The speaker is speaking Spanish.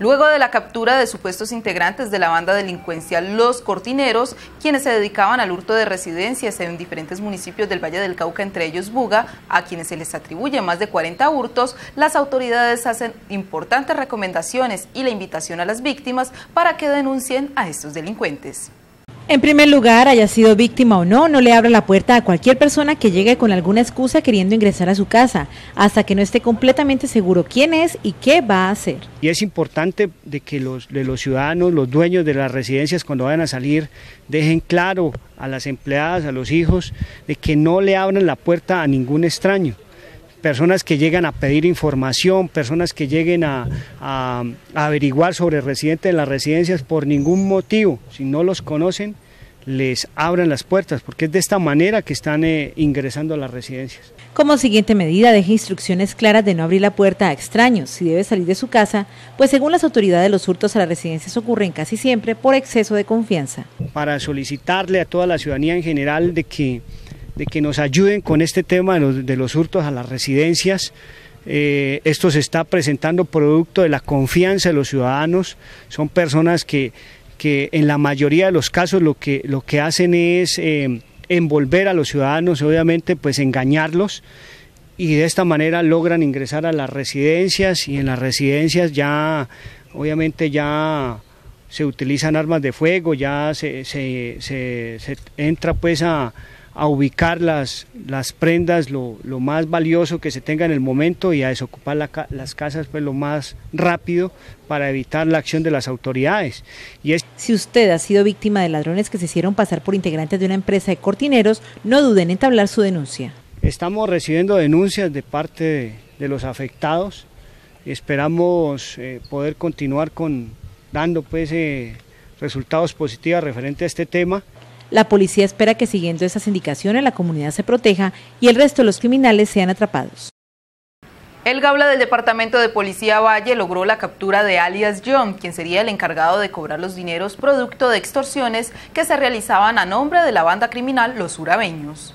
luego de la captura de supuestos integrantes de la banda delincuencial Los Cortineros, quienes se dedicaban al hurto de residencias en diferentes municipios del Valle del Cauca, entre ellos Buga, a quienes se les atribuye más de 40 hurtos, las autoridades hacen importantes recomendaciones y la invitación a las víctimas para que denuncien a estos delincuentes. En primer lugar, haya sido víctima o no, no le abra la puerta a cualquier persona que llegue con alguna excusa queriendo ingresar a su casa, hasta que no esté completamente seguro quién es y qué va a hacer. Y es importante de que los, de los ciudadanos, los dueños de las residencias cuando vayan a salir, dejen claro a las empleadas, a los hijos, de que no le abran la puerta a ningún extraño personas que llegan a pedir información, personas que lleguen a, averiguar sobre residentes de las residencias por ningún motivo, si no los conocen, les abran las puertas, porque es de esta manera que están eh, ingresando a las residencias. Como siguiente medida, deje instrucciones claras de no abrir la puerta a extraños si debe salir de su casa, pues según las autoridades los hurtos a las residencias ocurren casi siempre por exceso de confianza. Para solicitarle a toda la ciudadanía en general de que de que nos ayuden con este tema de los, hurtos a las residencias. Eh, esto se está presentando producto de la confianza de los ciudadanos. Son personas que, en la mayoría de los casos lo que, lo que hacen es eh, envolver a los ciudadanos, obviamente pues engañarlos y de esta manera logran ingresar a las residencias y en las residencias ya obviamente ya se utilizan armas de fuego, ya se, se entra pues a, a ubicar las, las prendas, lo, más valioso que se tenga en el momento y a desocupar las casas pues lo más rápido para evitar la acción de las autoridades. Y Si usted ha sido víctima de ladrones que se hicieron pasar por integrantes de una empresa de cortineros, no duden en entablar su denuncia. Estamos recibiendo denuncias de parte de, los afectados. Esperamos eh, poder continuar con dando pues eh, resultados positivos referente a este tema. La policía espera que siguiendo esas indicaciones la comunidad se proteja y el resto de los criminales sean atrapados. El Gabla del Departamento de Policía Valle logró la captura de alias John, quien sería el encargado de cobrar los dineros producto de extorsiones que se realizaban a nombre de la banda criminal Los Urabeños.